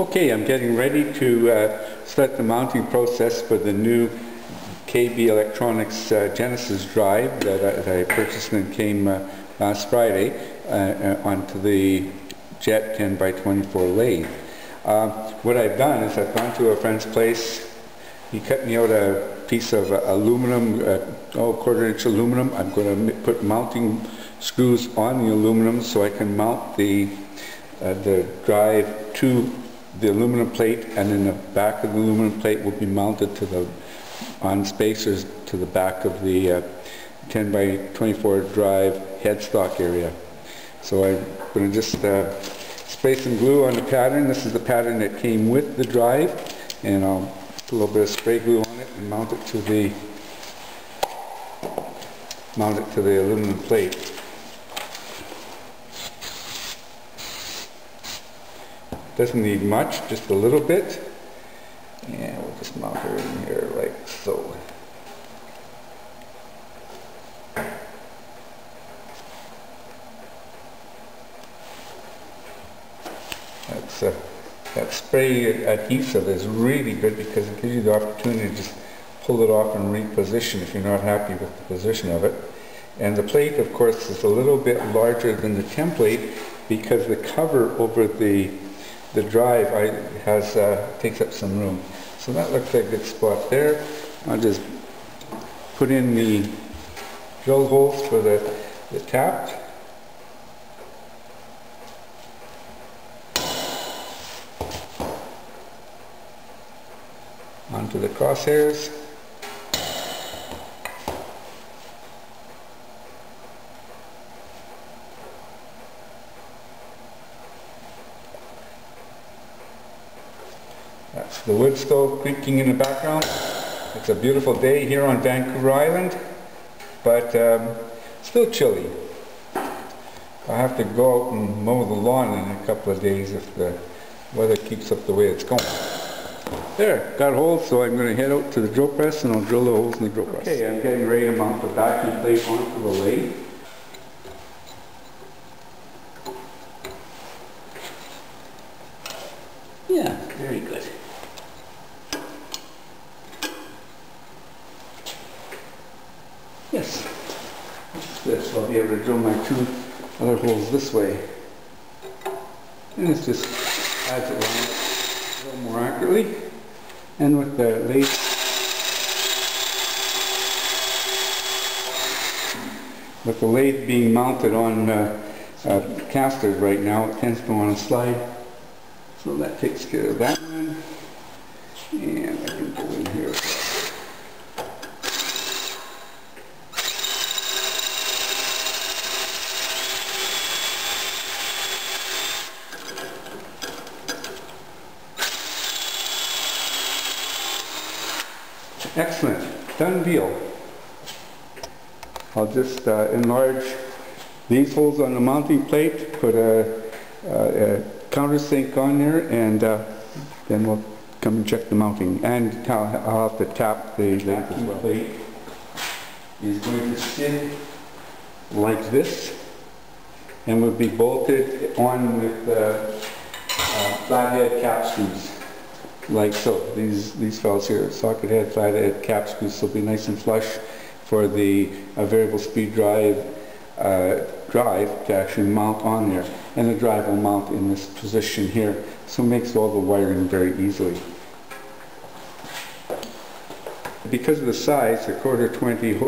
Okay, I'm getting ready to uh, start the mounting process for the new KB Electronics uh, Genesis drive that I, that I purchased and came uh, last Friday uh, uh, onto the Jet 10 by 24 lathe. Um, what I've done is I've gone to a friend's place. He cut me out a piece of uh, aluminum, oh, quarter inch aluminum. I'm going to put mounting screws on the aluminum so I can mount the the drive to the aluminum plate and then the back of the aluminum plate will be mounted to the on spacers to the back of the uh, 10 by 24 drive headstock area. So I'm going to just uh, spray some glue on the pattern. This is the pattern that came with the drive and I'll put a little bit of spray glue on it and mount it to the mount it to the aluminum plate. Doesn't need much, just a little bit. And we'll just mount her in here like so. That's, uh, that spray adhesive is really good because it gives you the opportunity to just pull it off and reposition if you're not happy with the position of it. And the plate, of course, is a little bit larger than the template because the cover over the the drive I, has uh, takes up some room. So that looks like a good spot there. I'll just put in the drill holes for the, the tap. Onto the crosshairs. That's the wood stove creaking in the background. It's a beautiful day here on Vancouver Island, but um, still chilly. I have to go out and mow the lawn in a couple of days if the weather keeps up the way it's going. There, got holes, so I'm going to head out to the drill press and I'll drill the holes in the drill press. Okay, I'm getting ready to mount the vacuum plate onto the lathe. Yeah, very good. Yes. This, Drill my two other holes this way. And it just adds it a little more accurately. And with the lathe, with the lathe being mounted on uh, uh, casters right now, it tends to want to slide. So that takes care of that one. And I can go in here. Excellent. Done deal. I'll just uh, enlarge these holes on the mounting plate, put a, a, a countersink on there, and uh, then we'll come and check the mounting. And I'll have to tap the lathe as well. plate is going to sit like this, and will be bolted on with uh, uh, flathead cap screws like so. These these fellows here, socket head, flathead cap screws will be nice and flush for the uh, variable speed drive uh, drive to actually mount on there. And the drive will mount in this position here. So it makes all the wiring very easily. Because of the size, the quarter 20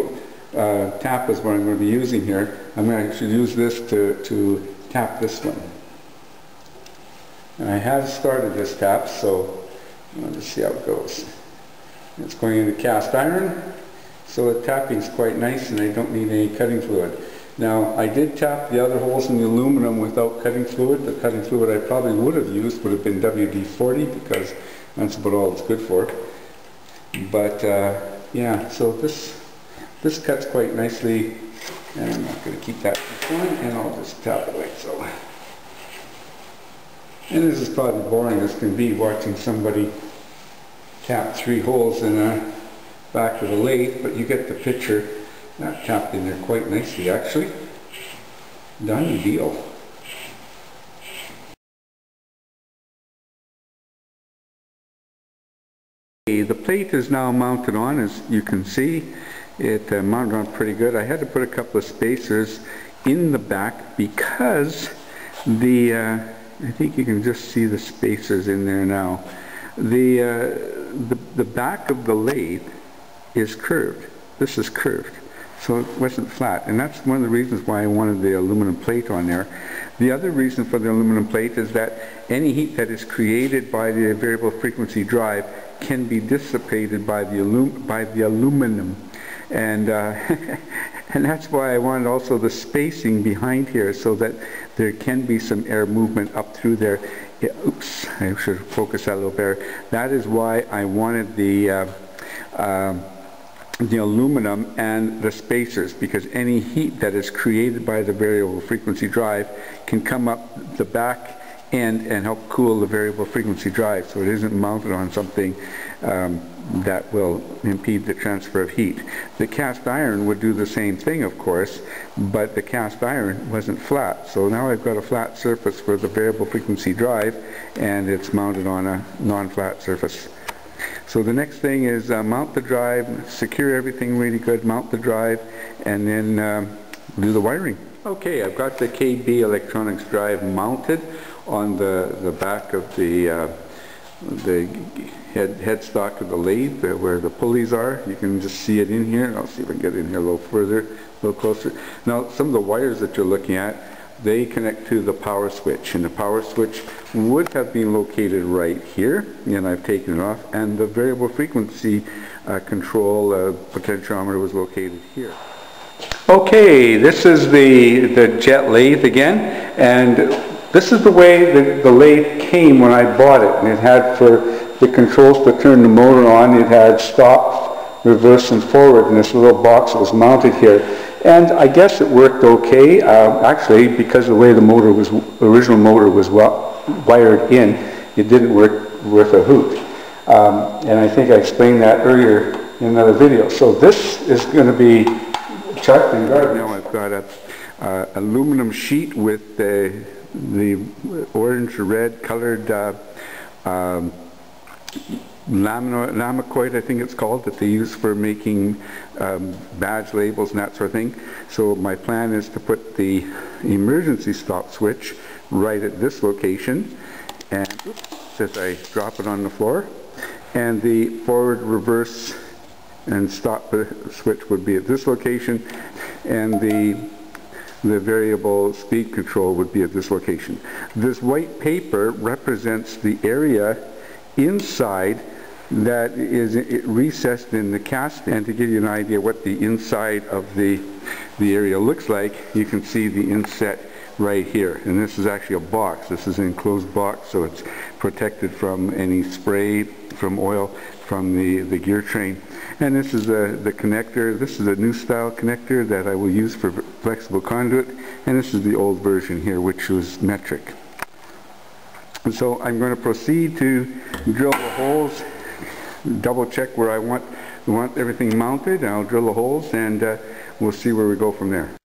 uh, tap is what I'm going to be using here. I'm going to actually use this to, to tap this one. And I have started this tap, so Let's see how it goes. It's going into cast iron, so the tapping is quite nice and I don't need any cutting fluid. Now, I did tap the other holes in the aluminum without cutting fluid. The cutting fluid I probably would have used would have been WD-40 because that's about all it's good for. But, uh, yeah, so this, this cuts quite nicely and I'm not going to keep that going and I'll just tap it like so. And this is probably boring as can be watching somebody tap three holes in a back of the lathe, but you get the picture. That tapped in there quite nicely actually. Done deal. The plate is now mounted on, as you can see. It uh, mounted on pretty good. I had to put a couple of spacers in the back because the, uh, I think you can just see the spaces in there now. The, uh, the, the back of the lathe is curved. This is curved. So it wasn't flat. And that's one of the reasons why I wanted the aluminum plate on there. The other reason for the aluminum plate is that any heat that is created by the variable frequency drive can be dissipated by the, alum by the aluminum. And, uh, and that's why I wanted also the spacing behind here so that there can be some air movement up through there. Yeah, oops, I should focus that a little better. That is why I wanted the uh, uh, the aluminum and the spacers because any heat that is created by the variable frequency drive can come up the back end and help cool the variable frequency drive so it isn't mounted on something um, that will impede the transfer of heat. The cast iron would do the same thing of course but the cast iron wasn't flat so now I've got a flat surface for the variable frequency drive and it's mounted on a non-flat surface. So the next thing is uh, mount the drive, secure everything really good, mount the drive, and then um, do the wiring. Okay, I've got the KB electronics drive mounted on the, the back of the, uh, the head headstock of the lathe uh, where the pulleys are. You can just see it in here. I'll see if I can get in here a little further, a little closer. Now, some of the wires that you're looking at, they connect to the power switch and the power switch would have been located right here and I've taken it off and the variable frequency uh, control uh, potentiometer was located here. Okay, this is the, the jet lathe again and this is the way the, the lathe came when I bought it and it had for the controls to turn the motor on it had stop, reverse and forward in this little box that was mounted here and I guess it worked okay. Uh, actually, because the way the motor was, original motor was wired in, it didn't work worth a hoot. Um, and I think I explained that earlier in another video. So this is going to be chucked and guarded. Now I've got a uh, aluminum sheet with the, the orange or red colored uh, um, Lamicoid, I think it's called, that they use for making um, badge labels and that sort of thing. So my plan is to put the emergency stop switch right at this location and oops, as I drop it on the floor and the forward reverse and stop switch would be at this location and the the variable speed control would be at this location. This white paper represents the area inside that is recessed in the cast and to give you an idea what the inside of the the area looks like you can see the inset right here. And this is actually a box. This is an enclosed box so it's protected from any spray from oil from the the gear train. And this is the the connector. This is a new style connector that I will use for flexible conduit. And this is the old version here which was metric. And so I'm going to proceed to drill the holes double check where I want, want everything mounted. I'll drill the holes and uh, we'll see where we go from there.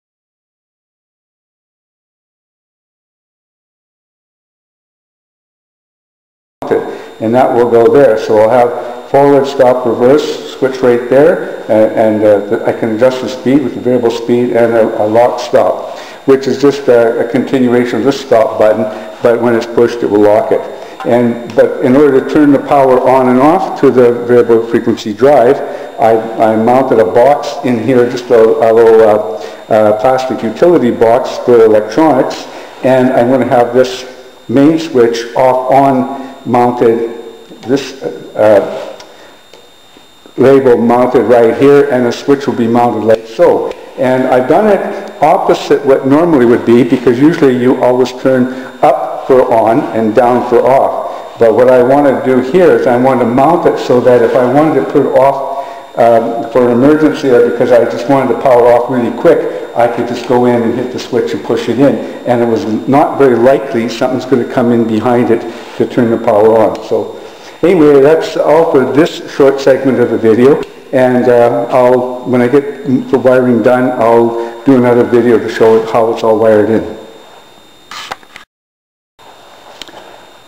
And that will go there. So I'll have forward, stop, reverse, switch right there, and, and uh, I can adjust the speed with the variable speed and a, a lock stop, which is just a, a continuation of this stop button, but when it's pushed it will lock it. And, but in order to turn the power on and off to the variable frequency drive, I, I mounted a box in here, just a, a little uh, uh, plastic utility box for electronics, and I'm going to have this main switch off on mounted, this uh, label mounted right here, and the switch will be mounted like so. And I've done it opposite what normally would be, because usually you always turn up for on and down for off. But what I want to do here is I want to mount it so that if I wanted to put off um, for an emergency or because I just wanted to power off really quick, I could just go in and hit the switch and push it in. And it was not very likely something's going to come in behind it to turn the power on. So anyway, that's all for this short segment of the video. And uh, I'll, when I get the wiring done, I'll do another video to show how it's all wired in.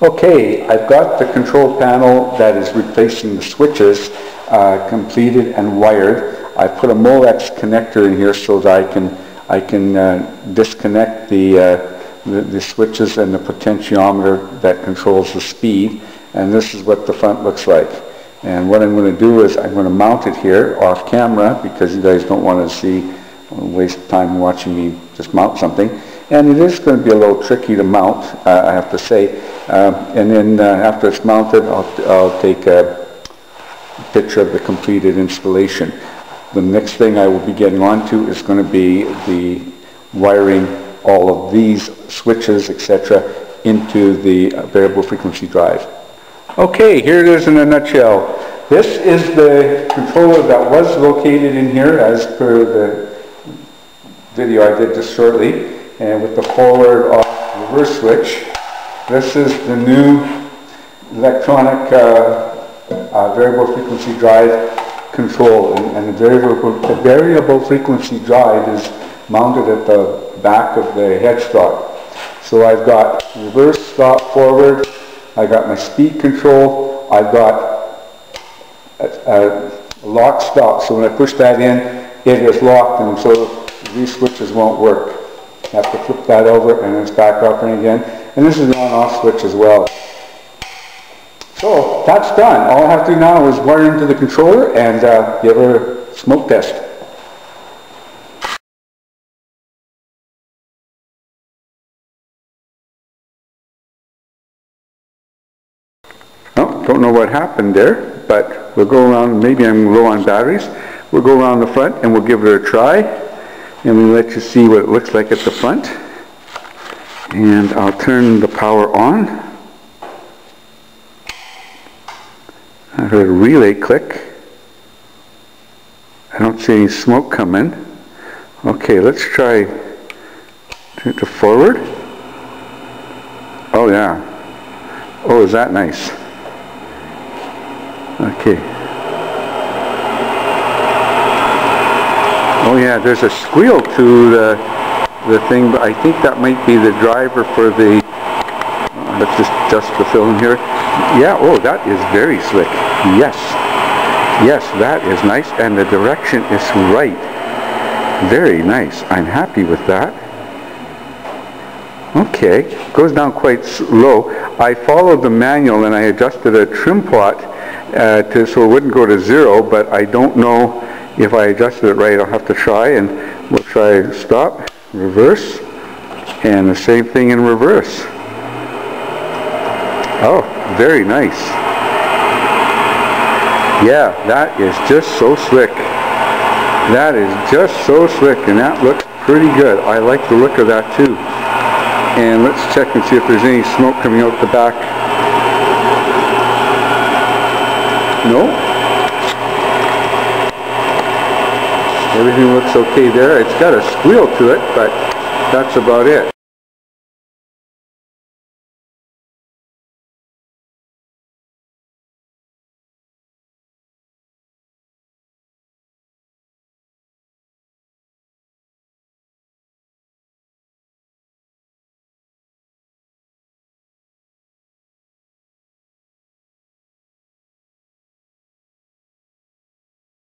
Okay, I've got the control panel that is replacing the switches uh, completed and wired. I put a Molex connector in here so that I can, I can uh, disconnect the, uh, the, the switches and the potentiometer that controls the speed. And this is what the front looks like. And what I'm going to do is I'm going to mount it here off camera because you guys don't want to see, waste time watching me just mount something. And it is going to be a little tricky to mount, uh, I have to say. Um, and then uh, after it's mounted, I'll, I'll take a picture of the completed installation. The next thing I will be getting onto is going to be the wiring all of these switches, etc., into the uh, variable frequency drive. Okay, here it is in a nutshell. This is the controller that was located in here as per the video I did just shortly, and with the forward off reverse switch. This is the new electronic uh, uh, variable frequency drive control, and, and the, variable, the variable frequency drive is mounted at the back of the headstock. So I've got reverse, stop, forward, I got my speed control, I've got a, a lock stop, so when I push that in, it is locked, and so these switches won't work. I have to flip that over and it's back and again. And this is the on-off switch as well. So that's done. All I have to do now is wire into the controller and uh, give her a smoke test. Don't know what happened there, but we'll go around, maybe I'm low on batteries. We'll go around the front and we'll give it a try. And we'll let you see what it looks like at the front. And I'll turn the power on. I heard a relay click. I don't see any smoke coming. Okay, let's try to forward. Oh yeah. Oh, is that nice? Okay. Oh yeah, there's a squeal to the, the thing, but I think that might be the driver for the, uh, let's just adjust the film here. Yeah, oh, that is very slick. Yes. Yes, that is nice, and the direction is right. Very nice. I'm happy with that. Okay, goes down quite low. I followed the manual and I adjusted a trim pot uh, to, so it wouldn't go to zero, but I don't know if I adjusted it right. I'll have to try and we'll try stop, reverse, and the same thing in reverse. Oh, very nice. Yeah, that is just so slick. That is just so slick and that looks pretty good. I like the look of that too. And let's check and see if there's any smoke coming out the back. No? Everything looks okay there. It's got a squeal to it, but that's about it.